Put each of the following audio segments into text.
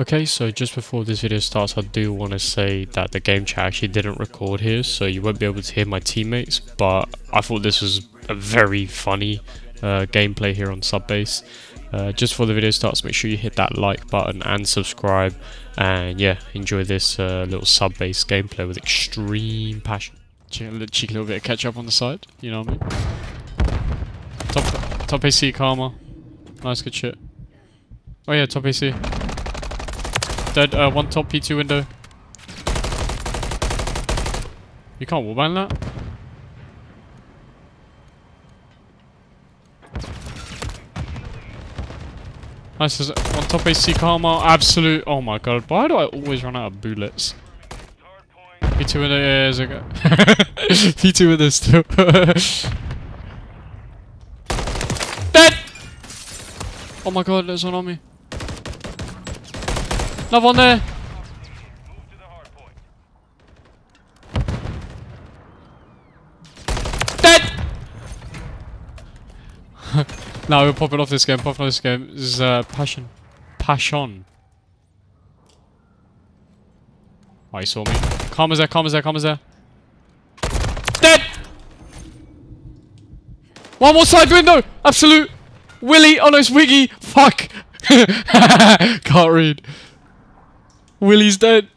Okay, so just before this video starts, I do want to say that the game chat actually didn't record here, so you won't be able to hear my teammates, but I thought this was a very funny uh, gameplay here on Subbase. Uh, just before the video starts, make sure you hit that like button and subscribe, and yeah, enjoy this uh, little Subbase gameplay with extreme passion. Cheeky, little bit of ketchup on the side, you know what I mean? Top, top AC Karma. Nice, good shit. Oh yeah, top AC. Dead, uh, one top P2 window. You can't wallbang that? Nice, is one top AC Karma, absolute, oh my god, why do I always run out of bullets? P2 window, yeah, there's a guy. P2 window still. Dead! Oh my god, there's one on me. Another one there. Dead! no, we're popping off this game, popping off this game. This is uh, Passion. Passion. Oh, he saw me. Karma's there, Karma's there, Karma's there. Dead! One more side window! Absolute! Willy! Oh no, it's Wiggy! Fuck! Can't read. Willy's dead.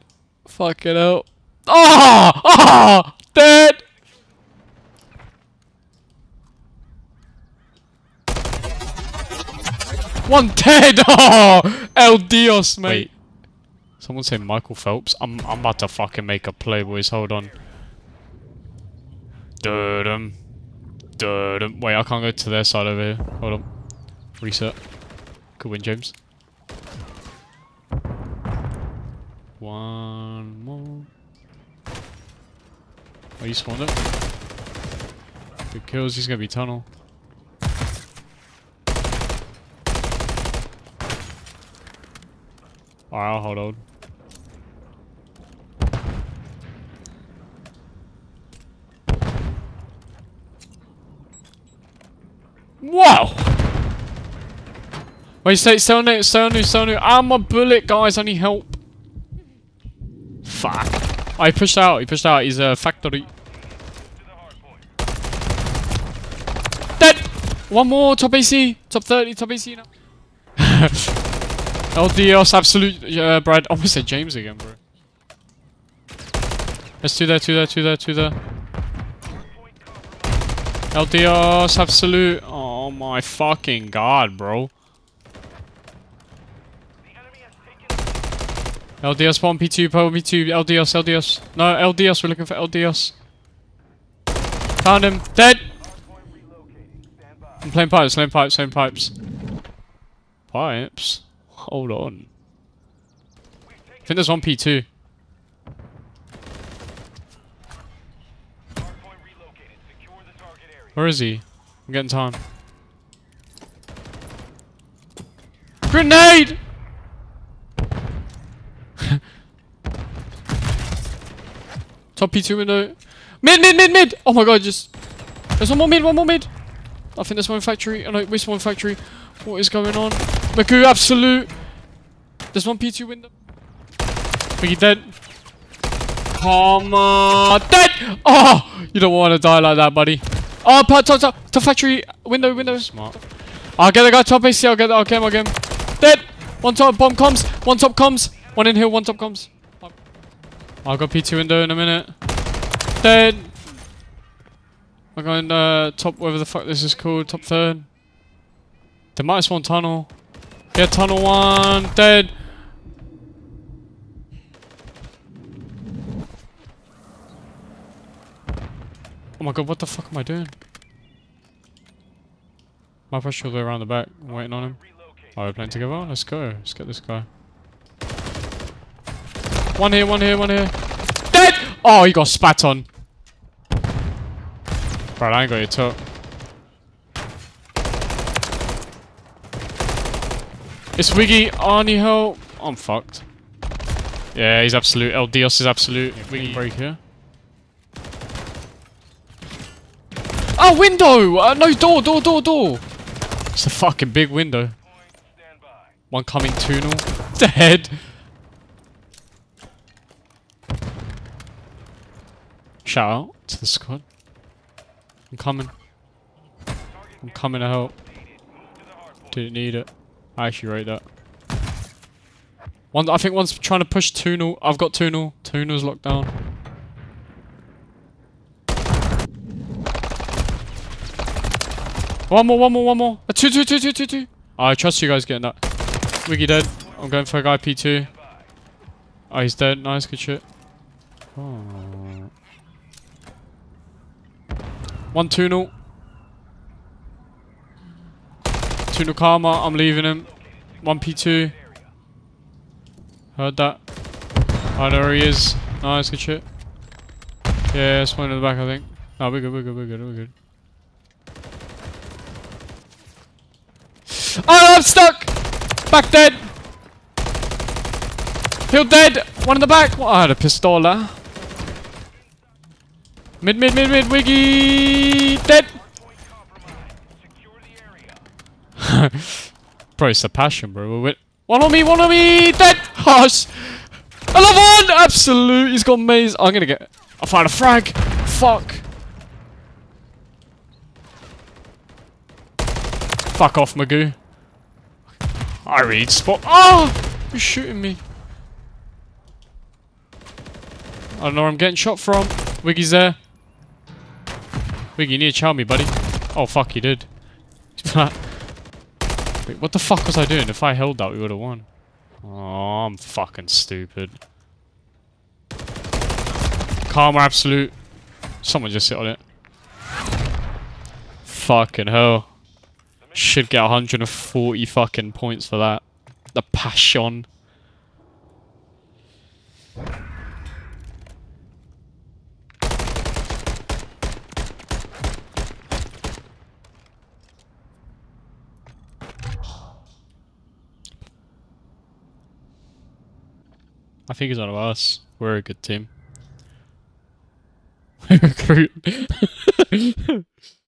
Fucking hell. Oh! Oh! Dead! One dead! Oh! El Dios, mate. Wait. Someone say Michael Phelps. I'm I'm about to fucking make a play, boys. Hold on. Dum dum. Wait, I can't go to their side over here. Hold on. Reset. Good win, James. One more. Oh, you spawned it. Good kills. He's gonna be tunnel. Alright, I'll hold on. Wow! Wait, stay, stay on it, stay on it, stay on it. I'm a bullet, guys, I need help. Fuck. Oh, he pushed out, he pushed out, he's a factory. Dead! One more, top AC, top 30, top AC now. El Dios, absolute, uh, Brad. Almost said James again, bro. There's two there, two there, two there, two there. El Dios, absolute. Oh my fucking god, bro. LDS spawn P2, Power P2, LDS, LDS. No, LDS, we're looking for LDS. Found him. Dead! I'm playing pipes, playing pipes, playing pipes. Pipes? Hold on. I think there's one P2. Where is he? I'm getting time. Grenade! Top P2 window. Mid, mid, mid, mid! Oh my god, just... There's one more mid, one more mid! I think there's one factory. Oh no, where's one factory? What is going on? Magoo, absolute! There's one P2 window. Biggie dead. Come on! Dead! Oh! You don't want to die like that, buddy. Oh, top, top, top, top factory. Window, window. Smart. I'll get the guy top AC. I'll get, I'll get him, I'll get him. Dead! One top, bomb comes. One top comes. One in here, one top comes. I'll go P2 window in a minute. Dead! I'm going uh, top, whatever the fuck this is called, top third. They might spawned tunnel. Yeah, tunnel one, dead! Oh my god, what the fuck am I doing? My pressure all the way around the back, I'm waiting on him. Oh, we're playing together? Let's go. Let's get this guy. One here, one here, one here. Dead! Oh, he got spat on. Bro, I ain't got your top. It's Wiggy. I need help. I'm fucked. Yeah, he's absolute. El Dios is absolute. Wiggy break here. Oh, window! Uh, no, door, door, door, door. It's a fucking big window. One coming tunnel. Dead. Shout out to the squad. I'm coming. I'm coming to help. Didn't need it. I actually rate that. One, I think one's trying to push Tunnel. I've got Tunnel. Tunnel's locked down. One more, one more, one more. A two, two, two, two, two, two. I trust you guys getting that. Wiggy dead. I'm going for a guy P2. Oh, he's dead. Nice, good shit. Oh. One tunnel. Tunnel Karma. I'm leaving him. One P2. Heard that. I know where he is. Nice, good shit. Yeah, it's one in the back, I think. No, we're good, we're good, we're good, we're good. Oh, I'm stuck! Back dead! Heal dead! One in the back! Oh, I had a pistola. Mid, mid, mid, mid, Wiggy! Dead! bro, it's a passion, bro. We're one on me, one on me! Dead! Hush! I love one! Absolute! He's got maze. I'm gonna get... I fired a frag! Fuck! Fuck off, Magoo. I read spot. Oh! You're shooting me. I don't know where I'm getting shot from. Wiggy's there. You need to chow me, buddy. Oh, fuck, you did. Wait, what the fuck was I doing? If I held that, we would have won. Oh, I'm fucking stupid. Karma absolute. Someone just sit on it. Fucking hell. Should get 140 fucking points for that. The passion. I think he's one of us. We're a good team. We Recruit.